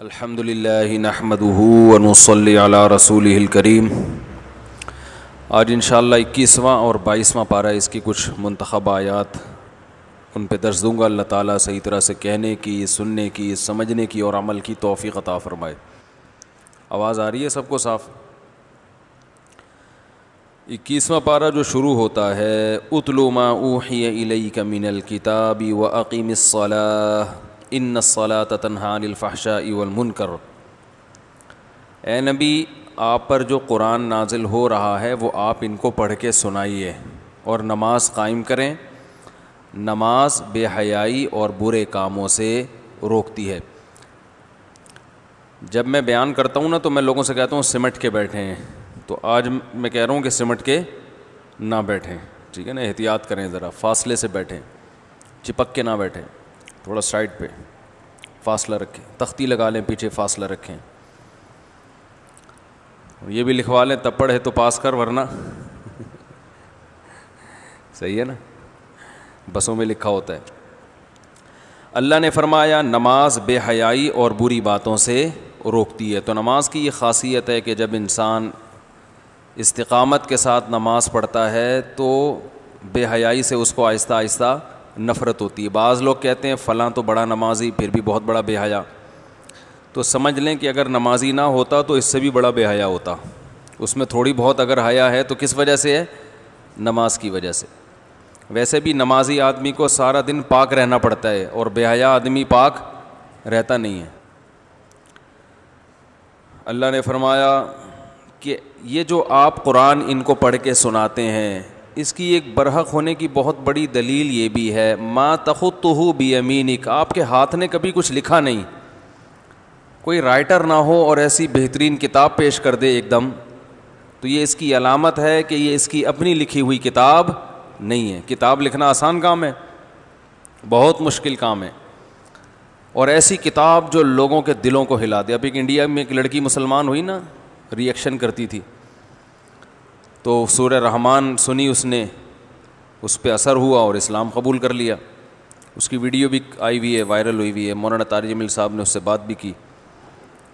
अल्हम्दुलिल्लाहि नहमदुहु व नुसल्ली अला रसूलिहिल करीम आज इंशाअल्लाह इक्कीसवां और बाईसवां पारा इसकी कुछ मुंतखब आयात उन पे दर्ज दूँगा। अल्लाह ताला सही तरह से कहने की, सुनने की, समझने की और अमल की तौफ़ी अता फ़रमाए। आवाज़ आ रही है सबको साफ़? इक्कीसवां पारा जो शुरू होता है उतलुमा ऊहिय का मिनल किताबी व अकीमसलाह इन सलात तनहाफ़ाशा वलमुनकर ए नबी, आप पर जो कुरान नाजिल हो रहा है, वो आप इनको पढ़ के सुनाइए और नमाज़ कायम करें। नमाज़ बेहयाई और बुरे कामों से रोकती है। जब मैं बयान करता हूँ ना तो मैं लोगों से कहता हूँ, सिमट के बैठे। हैं तो आज मैं कह रहा हूँ कि सिमट के ना बैठें, ठीक है ना? एहतियात करें ज़रा, फासले से बैठें, चिपक के ना बैठें, थोड़ा साइड पे, फासला रखें, तख्ती लगा लें, पीछे फासला रखें। ये भी लिखवा लें तब पढ़े तो पास कर, वरना सही है ना? बसों में लिखा होता है। अल्लाह ने फरमाया, नमाज़ बेहयाई और बुरी बातों से रोकती है। तो नमाज़ की ये खासियत है कि जब इंसान इस्तकामत के साथ नमाज़ पढ़ता है तो बेहयाई से उसको आहिस्ता आहिस्ता नफ़रत होती है। बाज़ लोग कहते हैं, फ़लाँ तो बड़ा नमाजी, फिर भी बहुत बड़ा बेहया। तो समझ लें कि अगर नमाजी ना होता तो इससे भी बड़ा बेहया होता। उसमें थोड़ी बहुत अगर हया है तो किस वजह से है? नमाज़ की वजह से। वैसे भी नमाजी आदमी को सारा दिन पाक रहना पड़ता है और बेहया आदमी पाक रहता नहीं है। अल्लाह ने फरमाया कि ये जो आप कुरान इनको पढ़ के सुनाते हैं, इसकी एक बरहक होने की बहुत बड़ी दलील ये भी है, माँ तखुतहू बी अमीनिक आपके हाथ ने कभी कुछ लिखा नहीं। कोई राइटर ना हो और ऐसी बेहतरीन किताब पेश कर दे एकदम तो ये इसकी अलामत है कि ये इसकी अपनी लिखी हुई किताब नहीं है। किताब लिखना आसान काम है, बहुत मुश्किल काम है। और ऐसी किताब जो लोगों के दिलों को हिला दे। एक इंडिया में एक लड़की मुसलमान हुई ना रिएक्शन करती थी। तो सूर रहमान सुनी उसने, उस पर असर हुआ और इस्लाम कबूल कर लिया। उसकी वीडियो भी आई हुई है, वायरल हुई हुई है। मौलाना तारिक जमील साहब ने उससे बात भी की।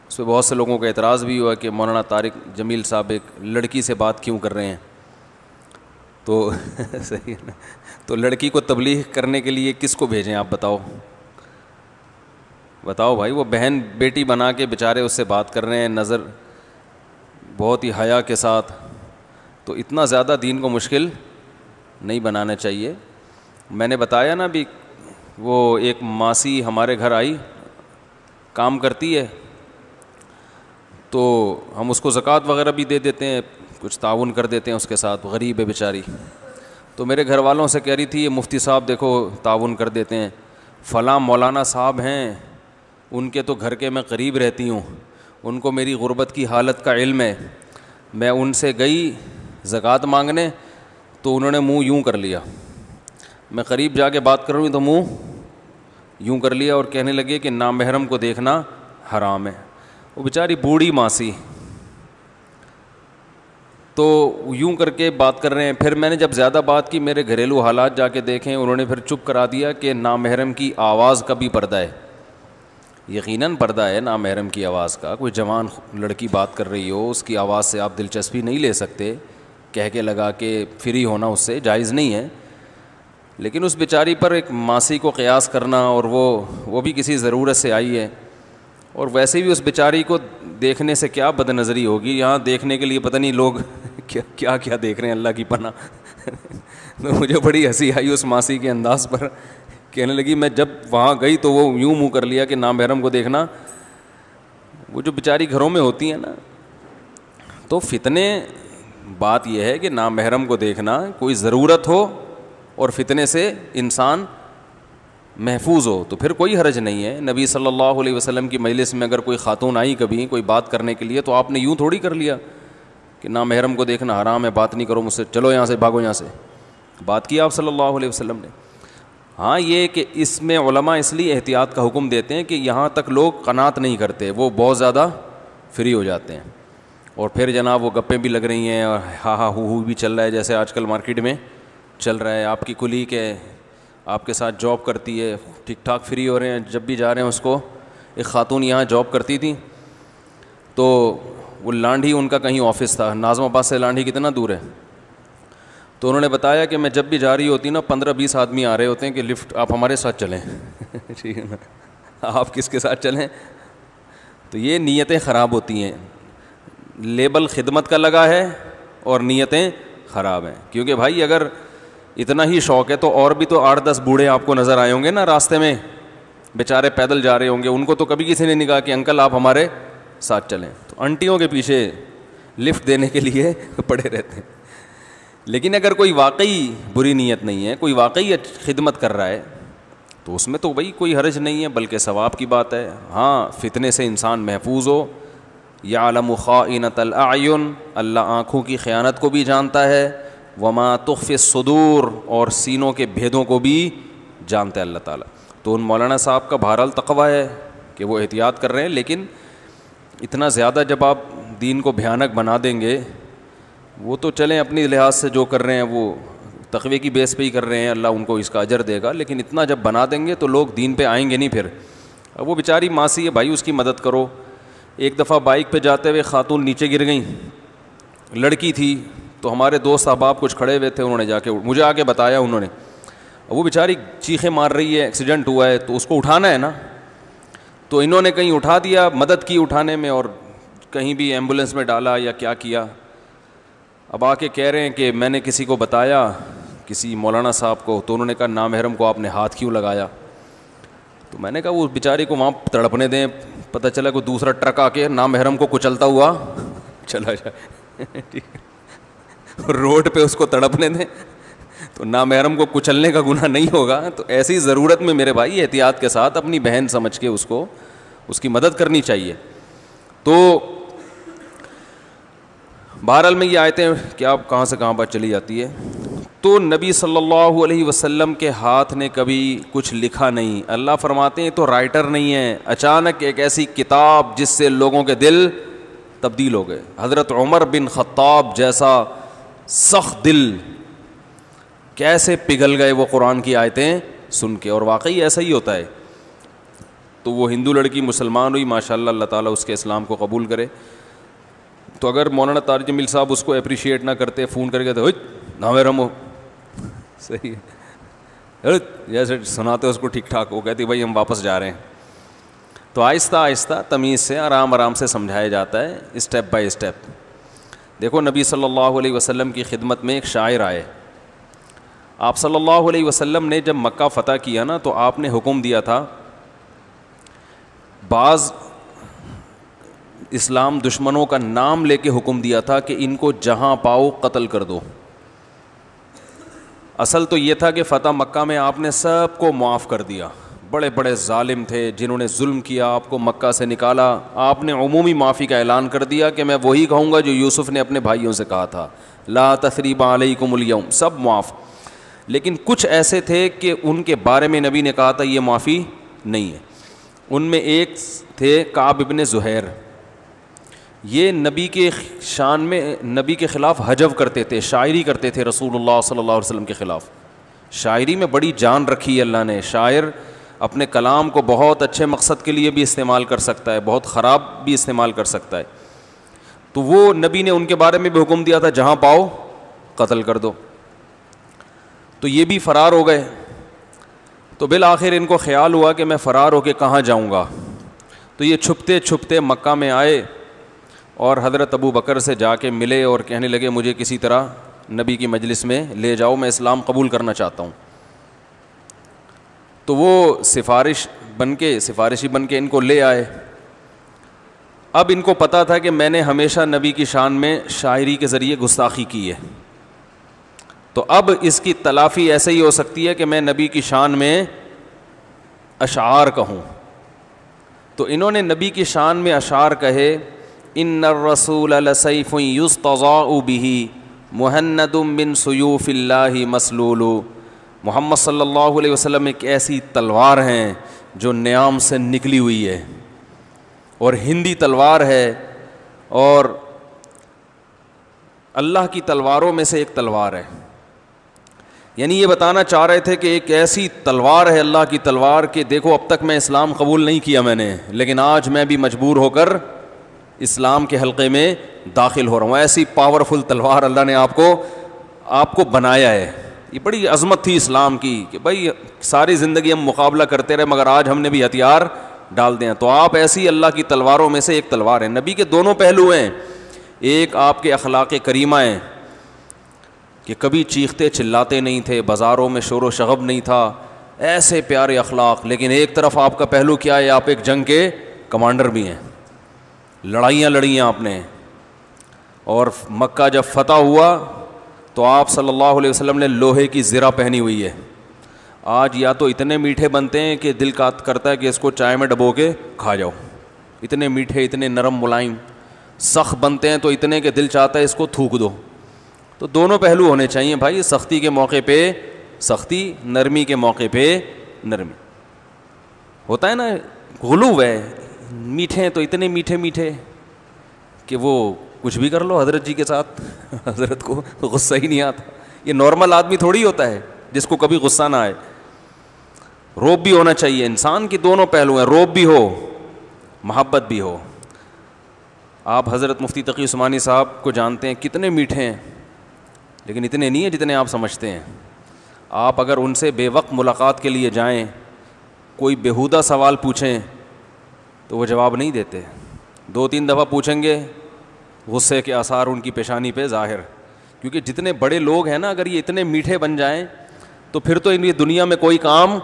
उस पर बहुत से लोगों का एतराज़ भी हुआ कि मौलाना तारिक जमील साहब एक लड़की से बात क्यों कर रहे हैं। तो सही है तो लड़की को तबलीग करने के लिए किसको भेजें, आप बताओ? बताओ भाई, वो बहन बेटी बना के बेचारे उससे बात कर रहे हैं, नज़र बहुत ही हया के साथ तो इतना ज़्यादा दीन को मुश्किल नहीं बनाना चाहिए। मैंने बताया ना भी, वो एक मासी हमारे घर आई, काम करती है तो हम उसको ज़क़़त वगैरह भी दे देते हैं, कुछ ताउन कर देते हैं उसके साथ, गरीब है बेचारी। तो मेरे घर वालों से कह रही थी, ये मुफ्ती साहब देखो, ताउन कर देते हैं। फ़लाँ मौलाना साहब हैं, उनके तो घर के मैं करीब रहती हूँ उनको मेरी गुर्बत की हालत का इल्म है। मैं उनसे गई ज़क़़त मांगने तो उन्होंने मुँह यूँ कर लिया। मैं करीब जाके बात कर रही तो मुँह यूँ कर लिया और कहने लगे कि नामहरम को देखना हराम है। वो बेचारी बूढ़ी मासी। तो यूँ करके बात कर रहे हैं। फिर मैंने जब ज़्यादा बात की, मेरे घरेलू हालात जाके देखें, उन्होंने फिर चुप करा दिया कि नामहरम की आवाज़ का भी पर्दा है। यकीनन पर्दा है नामहरम की आवाज़ का। कोई जवान लड़की बात कर रही हो, उसकी आवाज़ से आप दिलचस्पी नहीं ले सकते। कह के लगा के फ्री होना उससे जायज़ नहीं है। लेकिन उस बेचारी पर एक मासी को क़यास करना और वो वो भी किसी ज़रूरत से आई है। और वैसे भी उस बेचारी को देखने से क्या बदनज़री होगी? यहाँ देखने के लिए पता नहीं लोग क्या क्या क्या देख रहे हैं, अल्लाह की पना तो मुझे बड़ी हँसी आई उस मासी के अंदाज पर। कहने लगी, मैं जब वहाँ गई तो वो यूँ मुँह कर लिया कि नाम बहरम को देखना। वो जो बेचारी घरों में होती हैं ना तो फितने, बात यह है कि नामहरम को देखना कोई ज़रूरत हो और फितने से इंसान महफूज हो तो फिर कोई हरज नहीं है। नबी सल्लल्लाहु अलैहि वसल्लम की मजलिस में अगर कोई ख़ातून आई कभी, कोई बात करने के लिए तो आपने यूँ थोड़ी कर लिया कि नामहरम को देखना, हराम है, बात नहीं करो मुझसे, चलो यहाँ से, भागो यहाँ से। बात की आप सल्लल्लाहु अलैहि वसल्लम ने। हाँ ये कि इसमें उलमा इसलिए एहतियात का हुक्म देते हैं कि यहाँ तक लोग कनात नहीं करते, वो बहुत ज़्यादा फ्री हो जाते हैं। और फिर जनाब वो गप्पें भी लग रही हैं और हा हा हु हु भी चल रहा है, जैसे आजकल मार्केट में चल रहा है। आपकी कुली के, आपके साथ जॉब करती है ठीक ठाक फ्री हो रहे हैं, जब भी जा रहे हैं उसको, एक ख़ातून यहाँ जॉब करती थी तो वो लांढी उनका कहीं ऑफ़िस था नाजमाबाद से लांढी कितना दूर है? तो उन्होंने बताया कि मैं जब भी जा रही होती ना, पंद्रह बीस आदमी आ रहे होते हैं कि लिफ्ट, आप हमारे साथ चलें। ठीक है ना। आप किसके साथ चलें? तो ये नीयतें ख़राब होती हैं। लेबल खिदमत का लगा है और नीयतें ख़राब हैं। क्योंकि भाई, अगर इतना ही शौक़ है तो और भी तो आठ दस बूढ़े आपको नज़र आए होंगे ना रास्ते में। बेचारे पैदल जा रहे होंगे, उनको तो कभी किसी ने नहीं कहा कि अंकल, आप हमारे साथ चलें। तो आंटियों के पीछे लिफ्ट देने के लिए पड़े रहते हैं। लेकिन अगर कोई वाकई बुरी नीयत नहीं है, कोई वाकई खिदमत कर रहा है तो उसमें तो भाई कोई हर्ज नहीं है, बल्कि सवाब की बात है। हाँ फितने से इंसान महफूज हो। या आलम ख़ाइन तलायन अल्लाह आँखों की ख़यानत को भी जानता है। वमा तुफ़ सदूर, और सीनों के भेदों को भी जानता है अल्लाह ताला। तो उन मौलाना साहब का बहरहाल तकवा है कि वो एहतियात कर रहे हैं, लेकिन इतना ज़्यादा जब आप दीन को भयानक बना देंगे वो तो चलें, अपनी लिहाज से जो कर रहे हैं, वो तकवे की बेस पे ही कर रहे हैं, अल्लाह उनको इसका अजर देगा। लेकिन इतना जब बना देंगे तो लोग दीन पे आएँगे नहीं फिर। अब वो बेचारी मासी है, भाई उसकी मदद करो। एक दफ़ा बाइक पे जाते हुए खातून नीचे गिर गई। लड़की थी तो हमारे दोस्त अहबाब कुछ खड़े हुए थे, उन्होंने जाके, मुझे आके बताया उन्होंने। वो बेचारी चीखें मार रही है, एक्सीडेंट हुआ है तो उसको उठाना है ना? तो इन्होंने कहीं उठा दिया, मदद की उठाने में, और कहीं भी एंबुलेंस में डाला या क्या किया। अब आके कह रहे हैं कि मैंने किसी को बताया, किसी मौलाना साहब को तो उन्होंने कहा नामहरम को आपने हाथ क्यों लगाया? तो मैंने कहा, वो बेचारे को वहाँ तड़पने दें, पता चला कोई दूसरा ट्रक आके नामहरम को कुचलता हुआ, चला जाए। रोड पे उसको तड़पने दें तो नामहरम को कुचलने का गुना नहीं होगा। तो ऐसी ज़रूरत में मेरे भाई एहतियात के साथ अपनी बहन समझ के उसको, उसकी मदद करनी चाहिए। तो बहरहाल में ये आयतें क्या कहाँ से कहाँ पर चली जाती है? तो नबी सल्लल्लाहु अलैहि वसल्लम के हाथ ने कभी कुछ लिखा नहीं। अल्लाह फरमाते हैं तो राइटर नहीं है। अचानक एक ऐसी किताब जिससे लोगों के दिल तब्दील हो गए। हज़रत उमर बिन ख़त्ताब जैसा सख्त दिल कैसे पिघल गए वो कुरान की आयतें सुन के? और वाकई ऐसा ही होता है। तो वो हिंदू लड़की मुसलमान हुई, माशाल्लाह अल्लाह ताला उसके इस्लाम को कबूल करे। तो अगर मौलाना तारज मिल साहब उसको अप्रिशिएट ना करते फ़ोन करके तो नावे रमो सही है। जैसे सुनाते उसको ठीक ठाक वो कहती भाई, हम वापस जा रहे हैं। तो आहिस्ता आहिस्ता तमीज़ से आराम आराम से समझाया जाता है स्टेप बाय स्टेप देखो, नबी सल्लल्लाहु अलैहि वसल्लम की खिदमत में एक शायर आए। आप सल्लल्लाहु अलैहि वसल्लम ने जब मक्का फ़तह किया ना तो आपने हुक्म दिया था, बाज़ इस्लाम दुश्मनों का नाम लेके हुक्म दिया था कि इनको जहाँ पाओ कत्ल कर दो। असल तो ये था कि फ़तह मक्का में आपने सबको माफ़ कर दिया। बड़े बड़े ालिम थे जिन्होंने जुल्म किया, आपको मक्का से निकाला। आपने अमूमी माफ़ी का ऐलान कर दिया कि मैं वही कहूँगा जो यूसुफ़ ने अपने भाइयों से कहा था। ला तसरीबा अलैकुमुल सब माफ़। लेकिन कुछ ऐसे थे कि उनके बारे में नबी ने कहा था, ये माफ़ी नहीं है। उनमें एक थे काब ज़ुहैर। ये नबी के शान में, नबी के ख़िलाफ़ हजव करते थे, शायरी करते थे रसूलुल्लाह सल्लल्लाहु अलैहि वसल्लम के ख़िलाफ़। शायरी में बड़ी जान रखी है अल्लाह ने। शायर अपने कलाम को बहुत अच्छे मकसद के लिए भी इस्तेमाल कर सकता है, बहुत ख़राब भी इस्तेमाल कर सकता है। तो वो नबी ने उनके बारे में भी हुक्म दिया था, जहाँ पाओ, कत्ल कर दो। तो ये भी फ़रार हो गए। तो बिल आखिर इनको ख्याल हुआ कि मैं फ़रार होकर कहाँ जाऊँगा। तो ये छुपते छुपते मक्का में आए और हज़रत अबू बकर से जाके मिले और कहने लगे, मुझे किसी तरह नबी की मजलिस में ले जाओ, मैं इस्लाम कबूल करना चाहता हूँ। तो वो सिफारिश बन के सिफारिशी बन के इनको ले आए। अब इनको पता था कि मैंने हमेशा नबी की शान में शायरी के ज़रिए गुस्ताखी की है। तो अब इसकी तलाफ़ी ऐसे ही हो सकती है कि मैं नबी की शान में अशार कहूँ। तो इन्होंने नबी की शान में अशार कहे इन रसूल सैफ़ युस्तज़ाबिही महन्नदुम बिन सयूफ़िल्ला मसलूल मोहम्मद सल्लल्लाहु अलैहि वसल्लम एक ऐसी तलवार हैं जो न्याम से निकली हुई है। और हिंदी तलवार है और अल्लाह की तलवारों में से एक तलवार है। यानी ये बताना चाह रहे थे कि एक ऐसी तलवार है अल्लाह की तलवार कि देखो अब तक मैं इस्लाम कबूल नहीं किया मैंने, लेकिन आज मैं भी मजबूर होकर इस्लाम के हलके में दाखिल हो रहा हूँ। ऐसी पावरफुल तलवार अल्लाह ने आपको आपको बनाया है। ये बड़ी अजमत थी इस्लाम की कि भाई, सारी ज़िंदगी हम मुकाबला करते रहे, मगर आज हमने भी हथियार डाल दिए तो आप ऐसी अल्लाह की तलवारों में से एक तलवार है। नबी के दोनों पहलू हैं। एक आपके अखलाक करीमा हैं, कि कभी चीखते चिल्लाते नहीं थे, बाज़ारों में शोर व शगब नहीं था। ऐसे प्यारे अखलाक, लेकिन एक तरफ़ आपका पहलू क्या है? आप एक जंग के कमांडर भी हैं। लड़ाइयाँ लड़ी हैं आपने। और मक्का जब फतह हुआ तो आप सल्लल्लाहु अलैहि वसल्लम ने लोहे की ज़रा पहनी हुई है। आज या तो इतने मीठे बनते हैं कि दिल का करता है कि इसको चाय में डबो के खा जाओ। इतने मीठे, इतने नरम मुलायम, सख्त बनते हैं तो इतने के दिल चाहता है इसको थूक दो। तो दोनों पहलू होने चाहिए भाई, सख्ती के मौके पे सख्ती, नरमी के मौके पे नरमी। होता है ना गुलूब है मीठे हैं तो इतने मीठे मीठे कि वो कुछ भी कर लो हज़रत जी के साथ। हज़रत को गुस्सा ही नहीं आता। ये नॉर्मल आदमी थोड़ी होता है जिसको कभी गुस्सा ना आए। रोब भी होना चाहिए। इंसान की दोनों पहलू हैं। रोब भी हो, मोहब्बत भी हो। आप हज़रत मुफ्ती तकी उस्मानी साहब को जानते हैं कितने मीठे हैं, लेकिन इतने नहीं हैं जितने आप समझते हैं। आप अगर उनसे बेवक्त मुलाकात के लिए जाएँ, कोई बेहुदा सवाल पूछें तो वो जवाब नहीं देते। दो तीन दफ़ा पूछेंगे, गुस्से के आसार उनकी पेशानी पे ज़ाहिर। क्योंकि जितने बड़े लोग हैं ना, अगर ये इतने मीठे बन जाएँ तो फिर तो इन दुनिया में कोई काम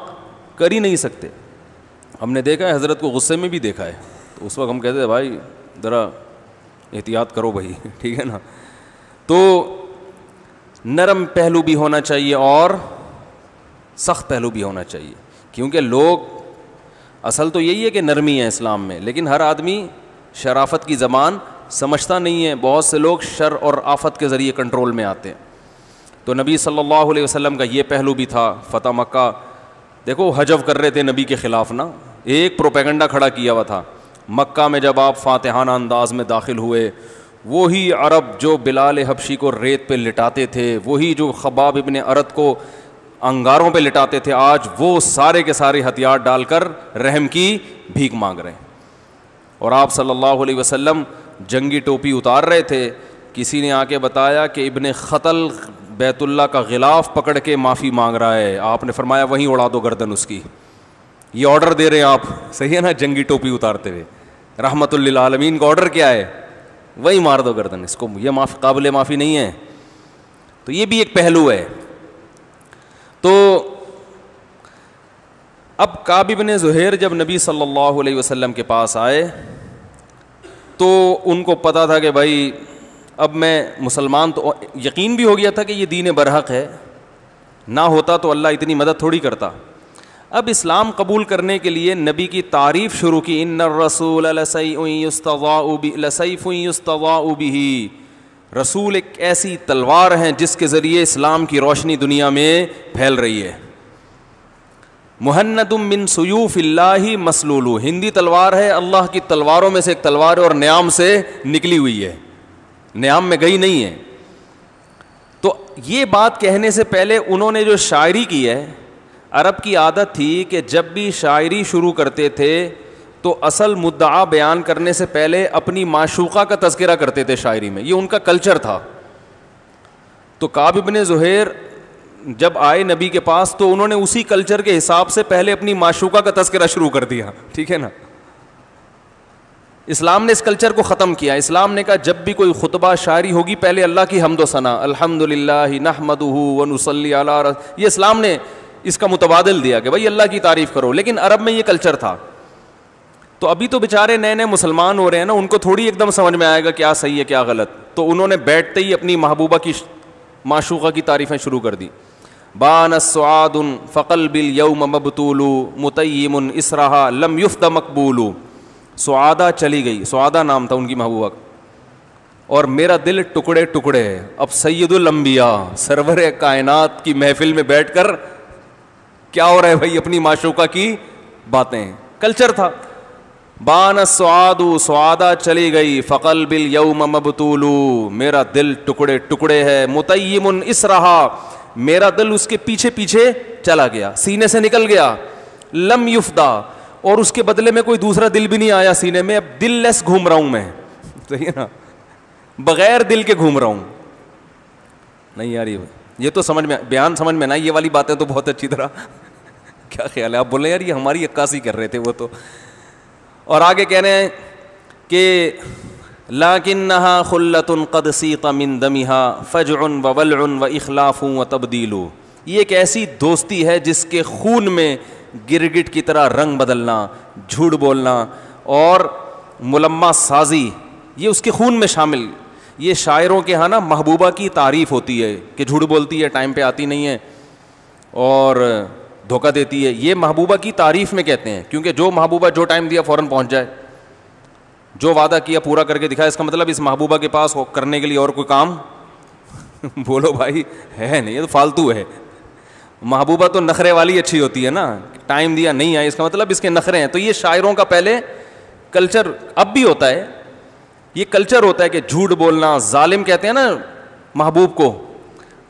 कर ही नहीं सकते। हमने देखा है, हज़रत को गुस्से में भी देखा है। तो उस वक्त हम कहते हैं भाई, ज़रा एहतियात करो भाई, ठीक है ना? तो नरम पहलू भी होना चाहिए और सख्त पहलू भी होना चाहिए। क्योंकि लोग असल तो यही है कि नरमी है इस्लाम में, लेकिन हर आदमी शराफत की ज़बान समझता नहीं है। बहुत से लोग शर और आफत के ज़रिए कंट्रोल में आते हैं। तो नबी सल्लल्लाहु अलैहि वसल्लम का ये पहलू भी था, फ़तह मक्का। देखो हजव कर रहे थे नबी के ख़िलाफ़ ना? एक प्रोपेगंडा खड़ा किया हुआ था। मक्का में जब आप फ़ातहाना अंदाज में दाखिल हुए, वही अरब जो बिलाल हबशी को रेत पे लिटाते थे, वही जो खबाब इबन अरत को अंगारों पे लिटाते थे, आज वो सारे के सारे हथियार डालकर रहम की भीख मांग रहे हैं। और आप सल्लल्लाहु अलैहि वसल्लम जंगी टोपी उतार रहे थे, किसी ने आके बताया कि इबन ख़तल बैतुल्ला का गिलाफ पकड़ के माफ़ी मांग रहा है। आपने फरमाया, वहीं उड़ा दो गर्दन उसकी। ये ऑर्डर दे रहे हैं आप, सही है ना, जंगी टोपी उतारते हुए? रहमतुल्लिल का ऑर्डर क्या है? वही मार दो गर्दन, इसको ये माफ़, काबिल माफ़ी नहीं है। तो ये भी एक पहलू है। तो अब काबिबन जहेर जब नबी सल्लल्लाहु अलैहि वसल्लम के पास आए तो उनको पता था कि भाई, अब मैं मुसलमान तो यकीन भी हो गया था कि ये दीन बरहक है। ना होता तो अल्लाह इतनी मदद थोड़ी करता। अब इस्लाम कबूल करने के लिए नबी की तारीफ़ शुरू की इन रसूल लसईफ़ी रसूल एक ऐसी तलवार हैं जिसके ज़रिए इस्लाम की रोशनी दुनिया में फैल रही है। मुहन्नदुम मिन सयूफ़िल्लाही मसलूलू। हिंदी तलवार है, अल्लाह की तलवारों में से एक तलवार और न्याम से निकली हुई है। न्याम में गई नहीं है। तो ये बात कहने से पहले उन्होंने जो शायरी की है, अरब की आदत थी कि जब भी शायरी शुरू करते थे तो असल मुद्दा बयान करने से पहले अपनी माशूक़ा का तस्करा करते थे शायरी में। ये उनका कल्चर था। तो काबिबन जहेर जब आए नबी के पास तो उन्होंने उसी कल्चर के हिसाब से पहले अपनी माशूक़ा का तस्करा शुरू कर दिया। ठीक है ना? इस्लाम ने इस कल्चर को ख़त्म किया। इस्लाम ने कहा, जब भी कोई खुतबा, शायरी होगी, पहले अल्लाह की हमदोसना अल्हम्दुलिल्लाह नहमदहू वनसली ये इस्लाम ने इसका मुतबादल दिया कि भाई अल्लाह की तारीफ़ करो। लेकिन अरब में ये कल्चर था। तो अभी तो बेचारे नए नए मुसलमान हो रहे हैं ना, उनको थोड़ी एकदम समझ में आएगा क्या सही है, क्या गलत। तो उन्होंने बैठते ही अपनी महबूबा की माशूक़ा की तारीफ़ें शुरू कर दी। बान स्वादन फ़कल बिल यौम मबतूलू मुतयमन इसराहा लम युफ्त मकबूलू। सुआदा चली गई, सुआदा नाम था उनकी महबूबा और मेरा दिल टुकड़े टुकड़े है। अब सैदुल अम्बिया सरवर कायनात की महफिल में बैठकर क्या हो रहा है भाई अपनी माशूका की बातें? कल्चर था। बान स्वादु स्वादा चली गई फ़कल बिल यौम मबतूलू। मेरा दिल टुकड़े टुकड़े है मुतयमन इस रहा मेरा दिल उसके पीछे पीछे चला गया, सीने से निकल गया, लम युफ्दा। और उसके बदले में कोई दूसरा दिल भी नहीं आया सीने में, अब दिल लेस घूम रहा हूँ मैं। सही है ना, बगैर दिल के घूम रहा हूँ। नहीं यार, ये ये तो समझ में, बयान समझ में ना, ये वाली बातें तो बहुत अच्छी तरह। क्या ख्याल है? आप बोले यार, ये हमारी अक्कासी कर रहे थे वो तो। और आगे कह रहे हैं कि लाकिन नहा खुल्लतुन कद सीता मिन दमिहा, फजउन व वलउन व इखलाफू व तब्दीलू। ये एक ऐसी दोस्ती है जिसके खून में गिरगिट की तरह रंग बदलना, झूठ बोलना और मुलम्मा साजी, ये उसके खून में शामिल। ये शायरों के यहाँ ना महबूबा की तारीफ़ होती है कि झूठ बोलती है, टाइम पे आती नहीं है। और धोखा देती है। ये महबूबा की तारीफ़ में कहते हैं, क्योंकि जो महबूबा जो टाइम दिया फ़ौरन पहुँच जाए। जो वादा किया पूरा करके दिखाया, इसका मतलब इस महबूबा के पास करने के लिए और कोई काम? बोलो भाई, है नहीं, ये तो फालतू है। महबूबा तो नखरे वाली अच्छी होती है ना टाइम दिया नहीं आया, इसका मतलब इसके नखरे हैं। तो ये शायरों का पहले कल्चर अब भी होता है। ये कल्चर होता है कि झूठ बोलना, जालिम कहते हैं ना, महबूब को।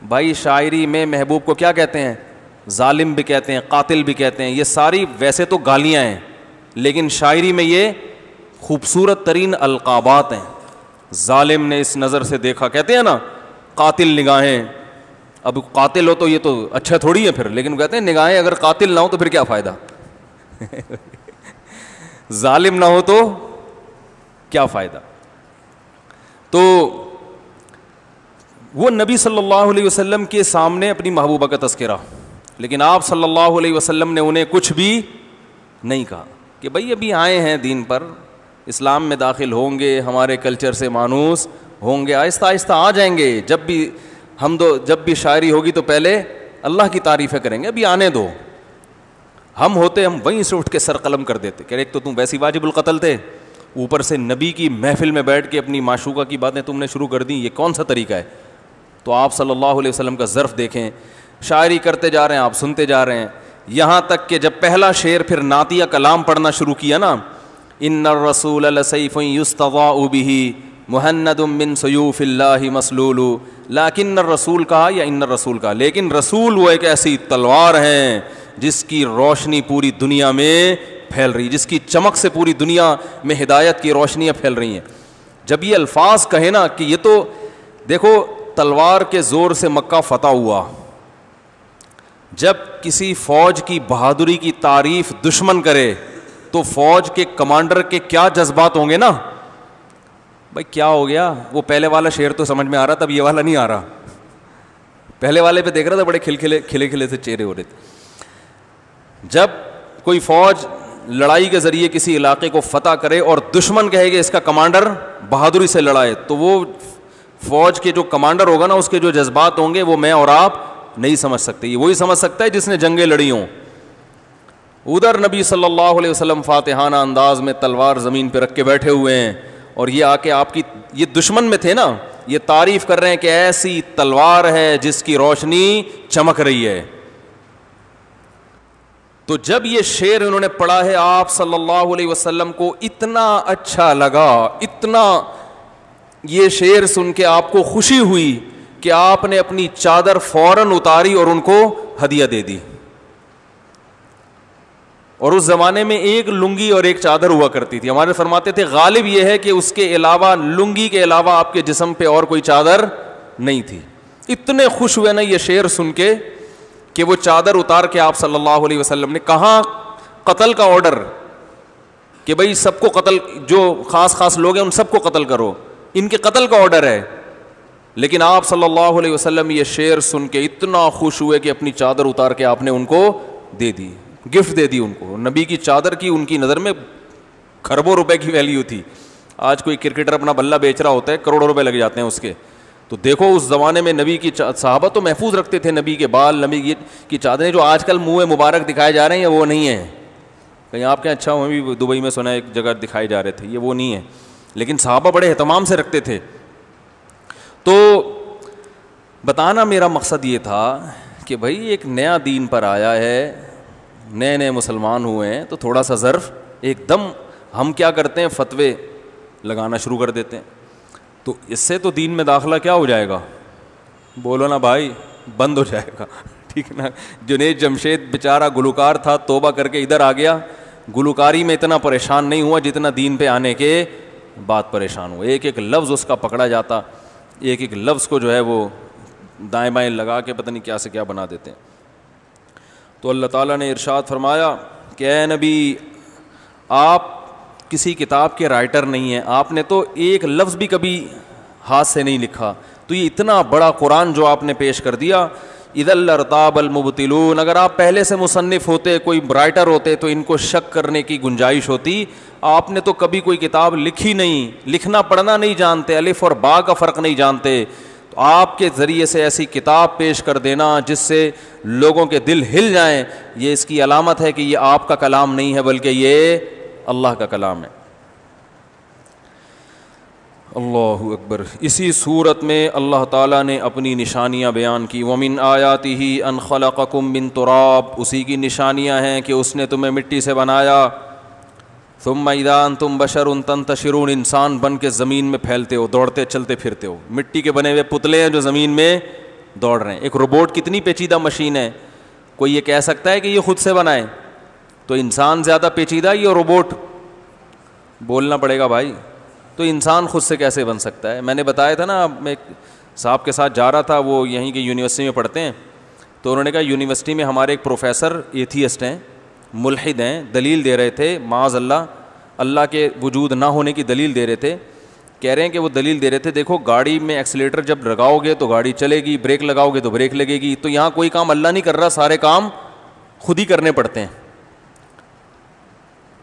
भाई शायरी में महबूब को क्या कहते हैं? जालिम भी कहते हैं, कातिल भी कहते हैं, ये सारी वैसे तो गालियाँ हैं, लेकिन शायरी में ये खूबसूरत तरीन अलकाबात हैं। जालिम ने इस नज़र से देखा, कहते हैं ना, कातिल निगाहें, अब कातिल हो तो ये तो अच्छा थोड़ी है फिर, लेकिन कहते हैं, निगाहें अगर कातिल ना हो तो फिर क्या फ़ायदा? जालिम ना हो तो क्या फ़ायदा? तो वो नबी सल्लल्लाहु अलैहि वसल्लम के सामने अपनी महबूबा का तस्करा। लेकिन आप सल्लल्लाहु अलैहि वसल्लम ने उन्हें कुछ भी नहीं कहा कि भाई अभी आए हैं दीन पर, इस्लाम में दाखिल होंगे, हमारे कल्चर से मानूस होंगे, आहिस्ता आहिस्ता आ जाएँगे, जब भी हम दो, जब भी शायरी होगी तो पहले अल्लाह की तारीफ़ें करेंगे, अभी आने दो। हम होते, हम वहीं से उठ के सर कलम कर देते, कह एक तो तुम वैसी वाजिबुल थे, ऊपर से नबी की महफिल में बैठ के अपनी माशूका की बातें तुमने शुरू कर दी, ये कौन सा तरीका है? तो आप सल्लल्लाहु अलैहि वसल्लम का ज़र्फ़ देखें शायरी करते जा रहे हैं, आप सुनते जा रहे हैं। यहाँ तक कि जब पहला शेर फिर नातिया कलाम पढ़ना शुरू किया ना इन रसूल सईफ़ युस्तवाबिही मुहन्नदमिन सयूफ़िल्ला मसलूल। लाकिन रसूल कहा या इन रसूल कहा? लेकिन रसूल वो एक ऐसी तलवार हैं जिसकी रोशनी पूरी दुनिया में फैल रही, जिसकी चमक से पूरी दुनिया में हिदायत की रोशनियाँ फैल रही हैं। जब ये अल्फाज कहे ना कि ये तो देखो, तलवार के ज़ोर से मक्का फ़तह हुआ। जब किसी फ़ौज की बहादुरी की तारीफ़ दुश्मन करे तो फ़ौज के कमांडर के क्या जज्बात होंगे ना? भाई, क्या हो गया? वो पहले वाला शेर तो समझ में आ रहा, तब ये वाला नहीं आ रहा। पहले वाले पे देख रहा था, बड़े खिलखिले खिले खिले से चेहरे हो रहे थे। जब कोई फ़ौज लड़ाई के ज़रिए किसी इलाके को फतह करे और दुश्मन कहेगा इसका कमांडर बहादुरी से लड़ाए तो वो फ़ौज के जो कमांडर होगा ना, उसके जो जज्बात होंगे, वो मैं और आप नहीं समझ सकते। ये वही समझ सकता है जिसने जंगें लड़ी हों। उधर नबी सल्लल्लाहु अलैहि वसल्लम फातिहाना अंदाज में तलवार ज़मीन पर रख के बैठे हुए हैं और ये आके आपकी, ये दुश्मन में थे ना, ये तारीफ़ कर रहे हैं कि ऐसी तलवार है जिसकी रोशनी चमक रही है। तो जब ये शेर उन्होंने पढ़ा है, आप सल्लल्लाहु अलैहि वसल्लम को इतना अच्छा लगा, इतना ये शेर सुन के आपको खुशी हुई कि आपने अपनी चादर फ़ौरन उतारी और उनको हदिया दे दी। और उस ज़माने में एक लुंगी और एक चादर हुआ करती थी। हमारे फरमाते थे, गालिब यह है कि उसके अलावा, लुंगी के अलावा आपके जिसम पे और कोई चादर नहीं थी। इतने खुश हुए ना ये शेर सुन के कि वो चादर उतार के आप सल्लल्लाहु अलैहि वसल्लम ने कहा, कत्ल का ऑर्डर कि भाई सबको कत्ल, जो ख़ास ख़ास लोग हैं, उन सबको कत्ल करो। इनके कत्ल का ऑर्डर है। लेकिन आप सल्लल्लाहु अलैहि वसल्लम ये शेर सुन के इतना खुश हुए कि अपनी चादर उतार के आपने उनको दे दी, गिफ्ट दे दी उनको। नबी की चादर की उनकी नज़र में खरबों रुपए की वैल्यू थी। आज कोई क्रिकेटर अपना बल्ला बेच रहा होता है, करोड़ों रुपए लग जाते हैं उसके। तो देखो, उस ज़माने में नबी की साहबा तो महफूज रखते थे, नबी के बाल, नबी की चादरें जो आजकल मुँह मुबारक दिखाए जा रहे हैं वो नहीं है। कहीं आपके अच्छा वहाँ भी दुबई में सुना एक जगह दिखाए जा रहे थे, ये वो नहीं है। लेकिन साहबा बड़े अहतमाम से रखते थे। तो बताना मेरा मकसद ये था कि भाई, एक नया दीन पर आया है नए नए मुसलमान हुए हैं तो थोड़ा सा ज़र्फ़, एकदम हम क्या करते हैं, फतवे लगाना शुरू कर देते हैं। तो इससे तो दीन में दाखिला क्या हो जाएगा? बोलो ना भाई, बंद हो जाएगा। ठीक ना? जुनेद जमशेद बेचारा गुलकार था, तोबा करके इधर आ गया। गुलकारी में इतना परेशान नहीं हुआ जितना दीन पे आने के बाद परेशान हुआ। एक एक लफ्ज़ उसका पकड़ा जाता। एक एक लफ्ज़ को जो है वो दाएँ बाएँ लगा के पता नहीं क्या से क्या बना देते हैं। तो अल्लाह ताला ने इरशाद फरमाया कि नबी, आप किसी किताब के राइटर नहीं हैं। आपने तो एक लफ्ज़ भी कभी हाथ से नहीं लिखा। तो ये इतना बड़ा कुरान जो आपने पेश कर दिया इदल्लरताबलमुबतिलून अगर आप पहले से मुसनफ़ होते, कोई राइटर होते तो इनको शक करने की गुंजाइश होती। आपने तो कभी कोई किताब लिखी नहीं, लिखना पढ़ना नहीं जानते, अलिफ और बा का फ़र्क नहीं जानते। तो आपके ज़रिए से ऐसी किताब पेश कर देना, जिससे लोगों के दिल हिल जाएँ। ये इसकी अलामत है कि ये आपका कलाम नहीं है, बल्कि ये अल्लाह का कलाम है। अल्लाह अकबर। इसी सूरत में अल्लाह ताला ने अपनी निशानियाँ बयान की। वमिन आयाति ही अन अनखलकुम बिन तुराब। उसी की निशानियाँ हैं कि उसने तुम्हें मिट्टी से बनाया। तुम मैदान तुम बशर उन तन तशरून इंसान बन के ज़मीन में फैलते हो, दौड़ते चलते फिरते हो। मिट्टी के बने हुए पुतले हैं जो ज़मीन में दौड़ रहे हैं। एक रोबोट कितनी पेचीदा मशीन है। कोई ये कह सकता है कि ये खुद से बनाए। तो इंसान ज़्यादा पेचीदा या रोबोट? बोलना पड़ेगा भाई। तो इंसान खुद से कैसे बन सकता है? मैंने बताया था ना, मैं साहब के साथ जा रहा था, वो यहीं की यूनिवर्सिटी में पढ़ते हैं। तो उन्होंने कहा यूनिवर्सिटी में हमारे एक प्रोफेसर एथियस्ट हैं, मुलहिद हैं, दलील दे रहे थे माज अल्लाह अल्लाह के वजूद ना होने की दलील दे रहे थे। कह रहे हैं कि वो दलील दे रहे थे, देखो, गाड़ी में एक्सीटर जब लगाओगे तो गाड़ी चलेगी ब्रेक लगाओगे तो ब्रेक लगेगी। तो यहाँ कोई काम अल्लाह नहीं कर रहा, सारे काम खुद ही करने पड़ते हैं।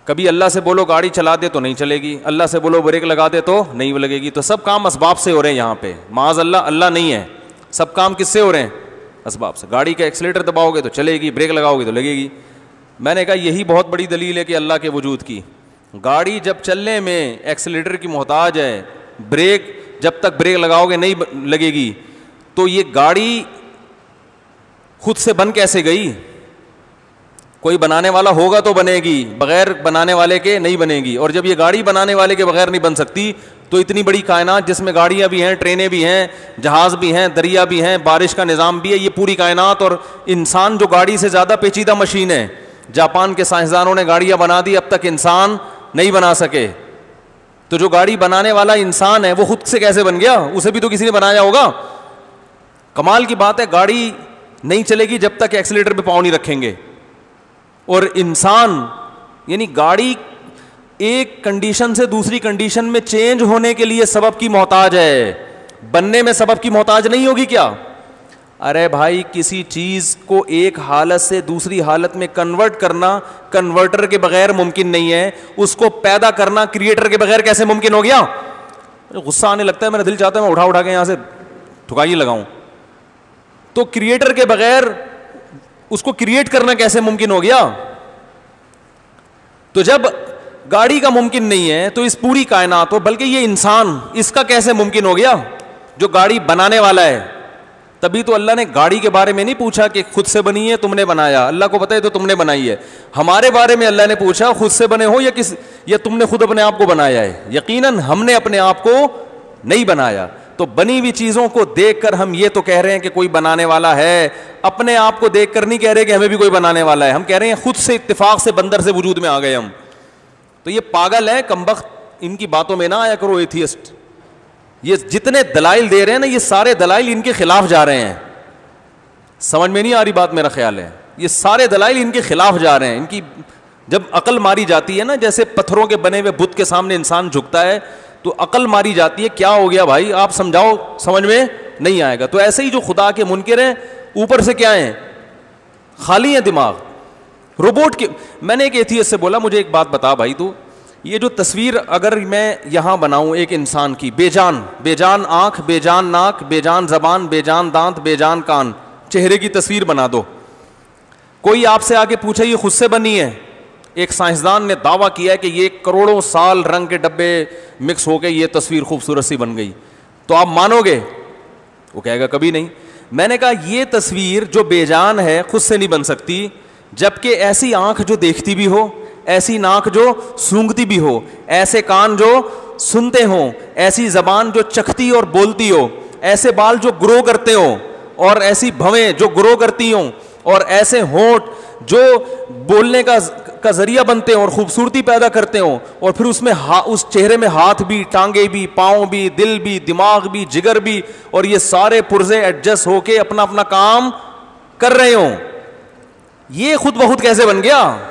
कभी अल्लाह से बोलो गाड़ी चला दे तो नहीं चलेगी, अल्लाह से बोलो ब्रेक लगा दे तो नहीं लगेगी। तो सब काम इसबाब से हो रहे हैं यहाँ पे। माज अल्लाह अल्लाह नहीं है। सब काम किससे हो रहे हैं? इसबाब से। गाड़ी का एक्सीटर दबाओगे तो चलेगी, ब्रेक लगाओगे तो लगेगी। मैंने कहा, यही बहुत बड़ी दलील है कि अल्लाह के वजूद की। गाड़ी जब चलने में एक्सीटर की मोहताज है, ब्रेक, जब तक ब्रेक लगाओगे नहीं लगेगी। तो ये गाड़ी खुद से बन कैसे गई? कोई बनाने वाला होगा तो बनेगी, बगैर बनाने वाले के नहीं बनेगी। और जब ये गाड़ी बनाने वाले के बगैर नहीं बन सकती तो इतनी बड़ी कायनात जिसमें गाड़ियाँ भी हैं, ट्रेनें भी हैं, जहाज़ भी हैं, दरिया भी हैं, बारिश का निज़ाम भी है, ये पूरी कायनात और इंसान जो गाड़ी से ज़्यादा पेचीदा मशीन है, जापान के साइंसदानों ने गाड़ियाँ बना दी, अब तक इंसान नहीं बना सके। तो जो गाड़ी बनाने वाला इंसान है, वो खुद से कैसे बन गया? उसे भी तो किसी ने बनाया होगा। कमाल की बात है, गाड़ी नहीं चलेगी जब तक एक्सीटर पे पाँव नहीं रखेंगे। और इंसान, यानी गाड़ी एक कंडीशन से दूसरी कंडीशन में चेंज होने के लिए सबब की मोहताज है। बनने में सबब की मोहताज नहीं होगी क्या? अरे भाई, किसी चीज़ को एक हालत से दूसरी हालत में कन्वर्ट करना कन्वर्टर के बगैर मुमकिन नहीं है। उसको पैदा करना क्रिएटर के बगैर कैसे मुमकिन हो गया? गुस्सा आने लगता है, मेरा दिल चाहता है मैं उठा उठा के यहाँ से ठुकाई लगाऊँ। तो क्रिएटर के बगैर उसको क्रिएट करना कैसे मुमकिन हो गया? तो जब गाड़ी का मुमकिन नहीं है तो इस पूरी कायनात हो बल्कि ये इंसान, इसका कैसे मुमकिन हो गया? जो गाड़ी बनाने वाला है। तभी तो अल्लाह ने गाड़ी के बारे में नहीं पूछा कि खुद से बनी है, तुमने बनाया। अल्लाह को पता है तो तुमने बनाई है। हमारे बारे में अल्लाह ने पूछा, खुद से बने हो या किस या तुमने खुद अपने आप को बनाया है? यकीनन हमने अपने आप को नहीं बनाया। तो बनी हुई चीज़ों को देखकर हम ये तो कह रहे हैं कि कोई बनाने वाला है। अपने आप को देखकर नहीं कह रहे कि हमें भी कोई बनाने वाला है। हम कह रहे हैं, खुद से इत्तेफाक से बंदर से वजूद में आ गए हम। तो ये पागल है, कमबख्त, इनकी बातों में ना आया करो एथियस्ट। ये जितने दलाइल दे रहे हैं ना, ये सारे दलाइल इनके खिलाफ जा रहे हैं। समझ में नहीं आ रही बात, मेरा ख्याल है। ये सारे दलाइल इनके खिलाफ जा रहे हैं। इनकी जब अकल मारी जाती है ना, जैसे पत्थरों के बने हुए बुद्ध के सामने इंसान झुकता है तो अकल मारी जाती है, क्या हो गया भाई? आप समझाओ, समझ में नहीं आएगा। तो ऐसे ही जो खुदा के मुनकर हैं, ऊपर से क्या हैं? खाली है दिमाग। रोबोट के, मैंने एक एथियस से बोला, मुझे एक बात बता भाई तू। ये जो तस्वीर अगर मैं यहाँ बनाऊँ एक इंसान की, बेजान बेजान आँख, बेजान नाक, बेजान जबान, बेजान दांत, बेजान कान, चेहरे की तस्वीर बना दो। कोई आपसे आके पूछे, ये खुद से बनी है? एक साइंसदान ने दावा किया है कि ये करोड़ों साल रंग के डब्बे मिक्स होकर ये तस्वीर खूबसूरत सी बन गई। तो आप मानोगे? वो कहेगा, कभी नहीं। मैंने कहा, ये तस्वीर जो बेजान है, खुद से नहीं बन सकती। जबकि ऐसी आँख जो देखती भी हो, ऐसी नाक जो सूंघती भी हो, ऐसे कान जो सुनते हो, ऐसी जबान जो चखती और बोलती हो, ऐसे बाल जो ग्रो करते हो, और ऐसी भवें जो ग्रो करती हों, और ऐसे होंठ जो बोलने का का ज़रिया बनते हों और खूबसूरती पैदा करते हों और फिर उसमें हा, उस चेहरे में हाथ भी, टांगे भी, पाँव भी, दिल भी, दिमाग भी, जिगर भी और ये सारे पुरजे एडजस्ट होके अपना अपना काम कर रहे हों। ये खुद बहुत कैसे बन गया?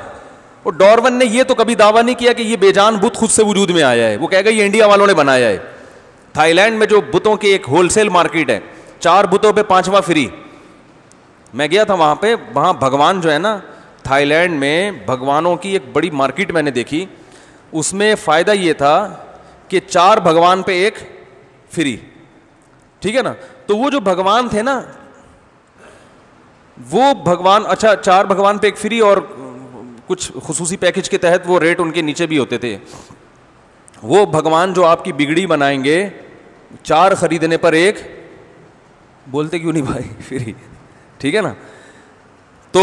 और डॉर्वन ने ये तो कभी दावा नहीं किया कि ये बेजान बुत खुद से वजूद में आया है। वो कह कहेगा, ये इंडिया वालों ने बनाया है। थाईलैंड में जो बुतों की एक होलसेल मार्केट है, चार बुतों पे पांचवा फ्री मैं गया था वहाँ पे, वहाँ भगवान जो है ना, थाईलैंड में भगवानों की एक बड़ी मार्केट मैंने देखी। उसमें फ़ायदा ये था कि चार भगवान पे एक फ्री। ठीक है ना? तो वो जो भगवान थे ना, वो भगवान अच्छा चार भगवान पे एक फ्री और कुछ खसूसी पैकेज के तहत वो रेट उनके नीचे भी होते थे। वो भगवान जो आपकी बिगड़ी बनाएँगे, चार खरीदने पर एक, बोलते क्यों नहीं भाई, फ्री? ठीक है ना? तो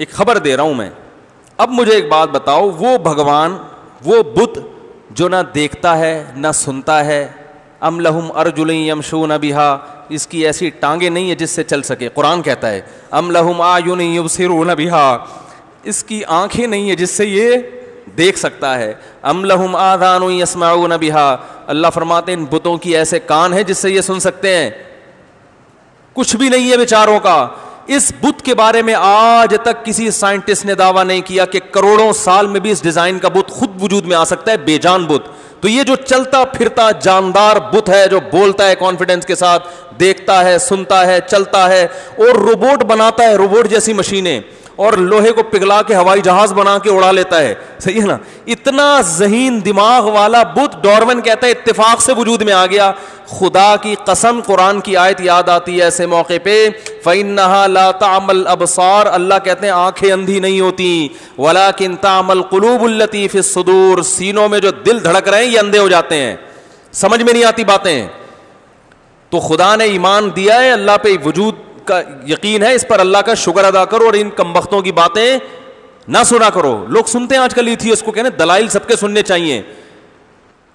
एक खबर दे रहा हूँ मैं। अब मुझे एक बात बताओ, वो भगवान, वो बुद्ध जो ना देखता है, ना सुनता है अमलहुम अर्जुल यमशू बिहा इसकी ऐसी टांगे नहीं है जिससे चल सके। कुरान कहता है अमलहुम आयुन युबसिर बिहा इसकी आँखें नहीं है जिससे ये देख सकता है। अमलहुम आदान यसमाऊ न बिहा अल्लाह फरमाते इन बुतों की ऐसे कान है जिससे ये सुन सकते हैं। कुछ भी नहीं है विचारों का। इस बुत के बारे में आज तक किसी साइंटिस्ट ने दावा नहीं किया कि करोड़ों साल में भी इस डिज़ाइन का बुत खुद वजूद में आ सकता है, बेजान बुत तो ये जो चलता फिरता जानदार बुत है, जो बोलता है कॉन्फिडेंस के साथ, देखता है, सुनता है, चलता है, और रोबोट बनाता है रोबोट जैसी मशीनें। और लोहे को पिघला के हवाई जहाज़ बना के उड़ा लेता है। सही है ना? इतना जहीन दिमाग वाला बुत डॉर्वन कहता है, इत्तेफाक से वजूद में आ गया। खुदा की कसम कुरान की आयत याद आती है ऐसे मौके पे फ़ैनहा ला तामल अबसार। अल्लाह कहते हैं, आँखें अंधी नहीं होती। वला किन तामल कलूबुल्लती सदूर। सीनों में जो दिल धड़क रहे हैं, ये अंधे हो जाते हैं। समझ में नहीं आती बातें। तो खुदा ने ईमान दिया है, अल्लाह पे वजूद का यकीन है, इस पर अल्लाह का शुक्र अदा करो और इन कम वक्तों की बातें ना सुना करो। लोग सुनते हैं आजकल इथियस को कहने दलाइल सबके सुनने चाहिए।